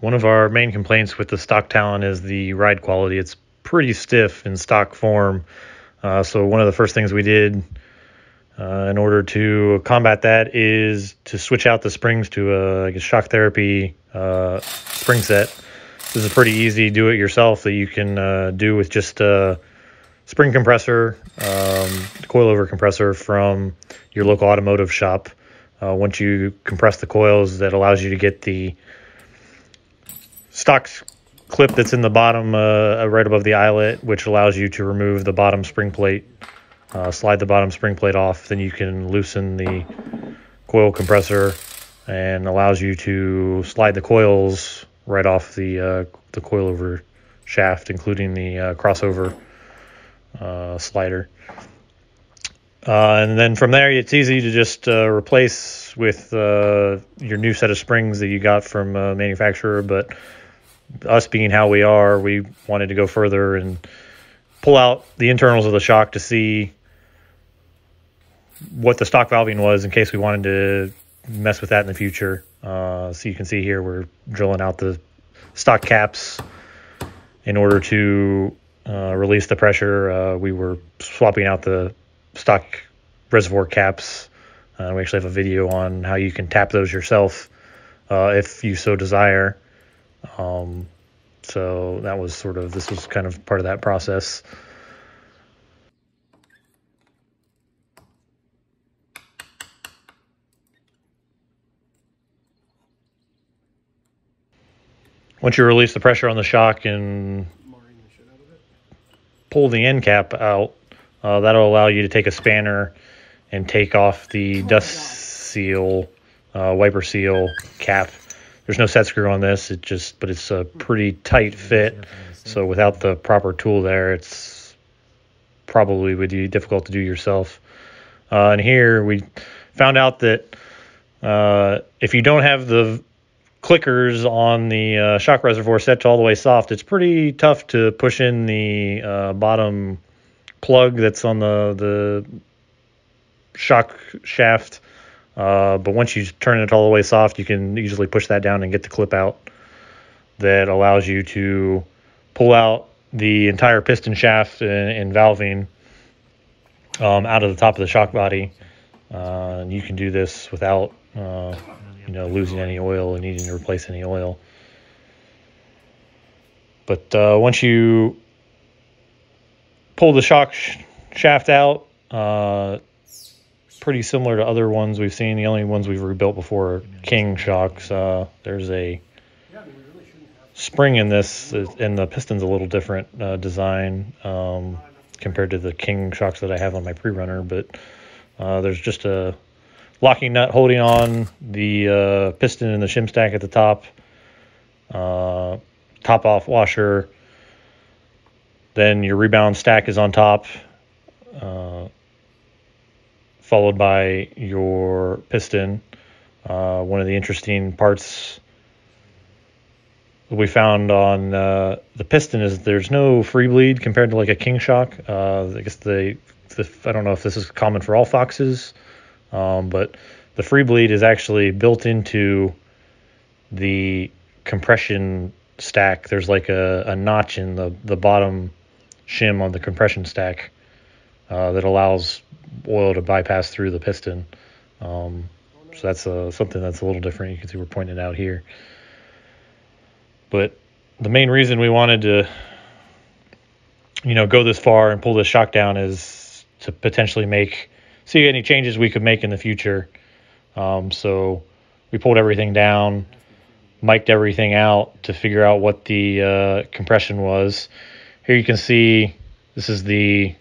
one of our main complaints with the stock Talon is the ride quality. It's pretty stiff in stock form. Uh, so one of the first things we did uh, in order to combat that is to switch out the springs to a, like a shock therapy uh, spring set. This is a pretty easy do it yourself that you can uh, do with just a spring compressor, um, coilover compressor from your local automotive shop. Uh, once you compress the coils, that allows you to get the stock clip that's in the bottom, uh, right above the eyelet, which allows you to remove the bottom spring plate, uh, slide the bottom spring plate off. Then you can loosen the coil compressor and allows you to slide the coils right off the uh, the coilover shaft, including the uh, crossover uh, slider. Uh, and then from there, it's easy to just uh, replace with uh, your new set of springs that you got from uh, manufacturer. But us being how we are, we wanted to go further and pull out the internals of the shock to see what the stock valving was in case we wanted to mess with that in the future. Uh, so you can see here we're drilling out the stock caps in order to uh, release the pressure. Uh, we were swapping out the stock reservoir caps. Uh, we actually have a video on how you can tap those yourself uh, if you so desire. Um, so that was sort of this was kind of part of that process. Once you release the pressure on the shock and pull the end cap out, uh, that'll allow you to take a spanner and take off the dust seal, uh, wiper seal cap. There's no set screw on this. It just, but it's a pretty tight fit. So without the proper tool there, it's probably would be difficult to do yourself. Uh, and here we found out that uh, if you don't have the clickers on the uh, shock reservoir set to all the way soft, it's pretty tough to push in the uh, bottom plug that's on the the shock shaft. Uh, but once you turn it all the way soft, you can easily push that down and get the clip out. That allows you to pull out the entire piston shaft and, and valving um, out of the top of the shock body. Uh, and you can do this without uh, you know, losing any oil and needing to replace any oil. But uh, once you pull the shock sh- shaft out, uh, pretty similar to other ones we've seen. The only ones we've rebuilt before are King shocks. Uh, there's a spring in this, and the piston's a little different uh, design um, compared to the King shocks that I have on my pre-runner. But uh, there's just a locking nut holding on the uh, piston and the shim stack at the top, uh, top out washer. Then your rebound stack is on top, uh, followed by your piston. Uh, one of the interesting parts we found on uh, the piston is there's no free bleed compared to like a king shock. Uh, I guess the, I don't know if this is common for all foxes. Um, but the free bleed is actually built into the compression stack. There's like a, a notch in the, the bottom shim on the compression stack uh, that allows oil to bypass through the piston. Um, so that's uh, something that's a little different. You can see we're pointing it out here. But the main reason we wanted to, you know, go this far and pull this shock down is to potentially make see any changes we could make in the future. Um, so we pulled everything down, mic'd everything out to figure out what the uh, compression was. Here you can see this is the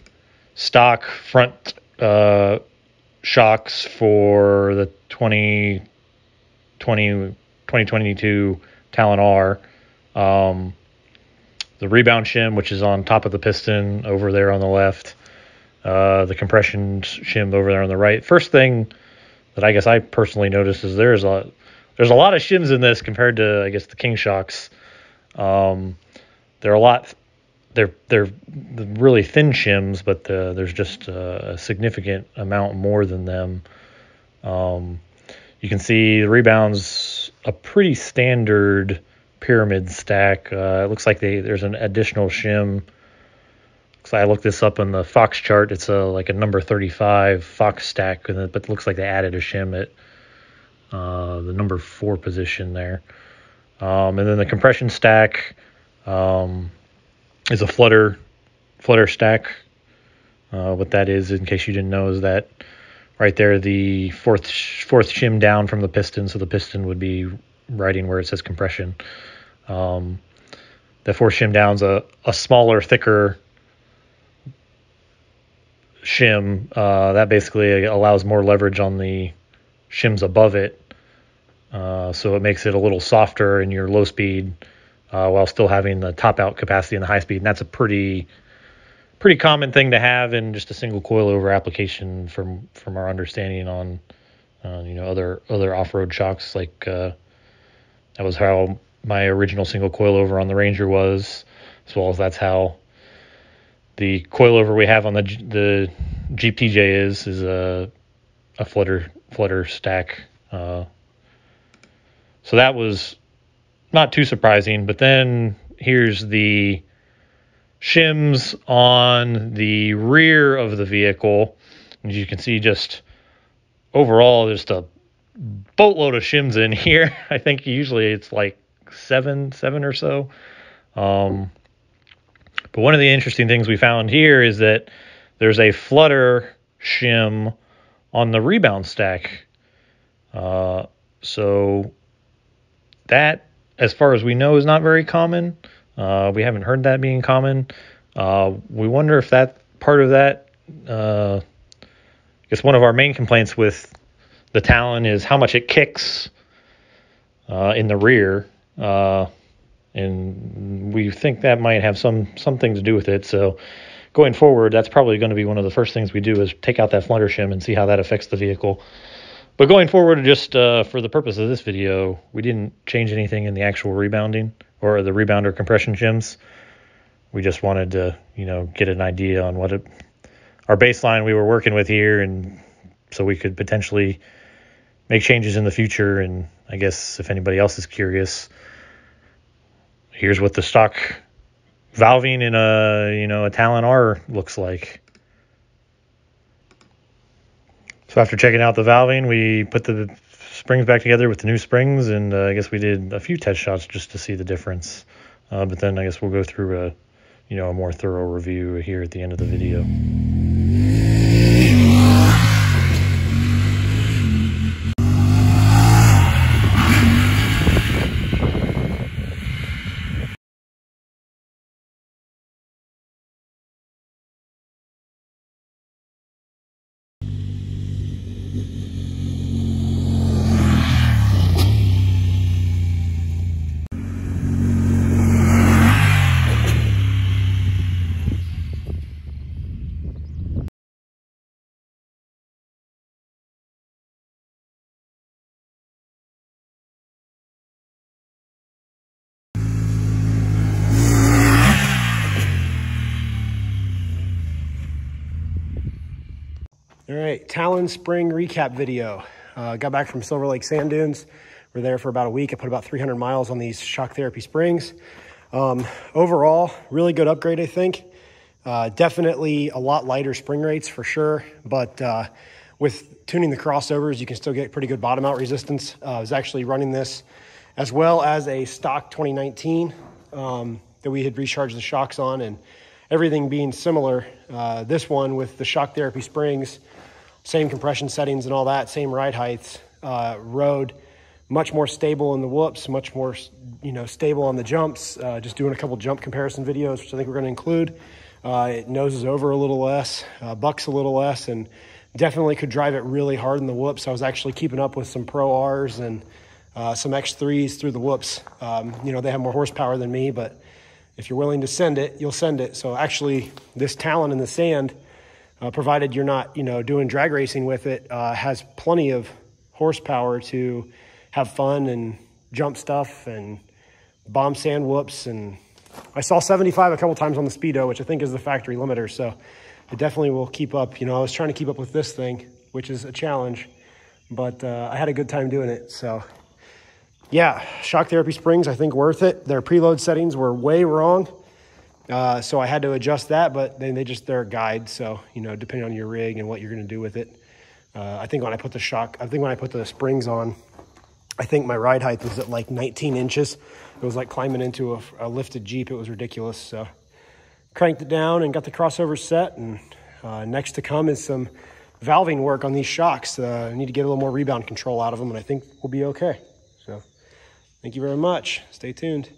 stock front uh, shocks for the 2020 2022 Talon R. Um, the rebound shim, which is on top of the piston over there on the left uh, the compression shim over there on the right. First thing that I guess I personally noticed is there's a there's a lot of shims in this compared to I guess the King shocks. Um, they're a lot they're they're really thin shims, but the, there's just a, a, significant amount more than them. Um, you can see the rebounds a pretty standard pyramid stack. Uh, it looks like they there's an additional shim. So I looked this up on the Fox chart. It's a like a number 35 Fox stack, but it looks like they added a shim at uh, the number four position there. Um, and then the compression stack um, is a flutter flutter stack. Uh, what that is, in case you didn't know, is that right there the fourth fourth shim down from the piston, so the piston would be riding where it says compression. Um, the fourth shim down's a, a smaller, thicker shim. Uh, that basically allows more leverage on the shims above it. Uh, so it makes it a little softer in your low speed uh, while still having the top out capacity and the high speed. And that's a pretty pretty common thing to have in just a single coilover application from from our understanding on uh, you know other other off-road shocks like uh, that was how my original single coilover on the Ranger was as well as that's how the coilover we have on the the Jeep TJ is is a a flutter flutter stack uh, so that was not too surprising but then here's the shims on the rear of the vehicle. As you can see, just overall, just a boatload of shims in here. I think usually it's like seven, seven or so. Um, but one of the interesting things we found here is that there's a flutter shim on the rebound stack. Uh, so that, as far as we know, is not very common. Uh, we haven't heard that being common. Uh, we wonder if that part of that, uh, I guess one of our main complaints with the Talon is how much it kicks uh, in the rear. Uh, and we think that might have some something to do with it. So going forward, that's probably going to be one of the first things we do is take out that flutter shim and see how that affects the vehicle. But going forward, just uh, for the purpose of this video, we didn't change anything in the actual rebounding or the rebounder compression shims. We just wanted to, you know, get an idea on what it, our baseline we were working with here, and so we could potentially make changes in the future. And I guess if anybody else is curious, here's what the stock valving in a you know a Talon R looks like. So after checking out the valving, we put the springs back together with the new springs, and uh, I guess we did a few test shots just to see the difference. Uh, but then I guess we'll go through a, you know, a more thorough review here at the end of the video. All right, Talon Spring recap video. Uh, got back from Silver Lake Sand Dunes. We're there for about a week. I put about 300 miles on these shock therapy springs. Um, overall, really good upgrade, I think. Uh, definitely a lot lighter spring rates for sure, but uh, with tuning the crossovers, you can still get pretty good bottom out resistance. Uh, I was actually running this as well as a stock 2019 um, that we had recharged the shocks on, and everything being similar. Uh, this one with the shock therapy springs same compression settings and all that, same ride heights, uh, rode much more stable in the whoops, much more you know stable on the jumps. Uh, just doing a couple jump comparison videos, which I think we're going to include. Uh, it noses over a little less, uh, bucks a little less, and definitely could drive it really hard in the whoops. I was actually keeping up with some Pro Rs and uh, some X3s through the whoops. Um, you know they have more horsepower than me, but if you're willing to send it, you'll send it. So actually, this Talon in the sand uh, provided you're not, you know, doing drag racing with it, uh, has plenty of horsepower to have fun and jump stuff and bomb sand whoops. And I saw 75 a couple times on the Speedo, which I think is the factory limiter. So it definitely will keep up. You know, I was trying to keep up with this thing, which is a challenge, but uh, I had a good time doing it. So yeah, shock therapy springs, I think worth it. Their preload settings were way wrong. Uh, so I had to adjust that, but then they just, they're a guide. So, you know, depending on your rig and what you're going to do with it. Uh, I think when I put the shock, I think when I put the springs on, I think my ride height was at like 19 inches. It was like climbing into a, a lifted Jeep. It was ridiculous. So cranked it down and got the crossover set. And uh, next to come is some valving work on these shocks. Uh, I need to get a little more rebound control out of them, and I think we'll be okay. Thank you very much. Stay tuned.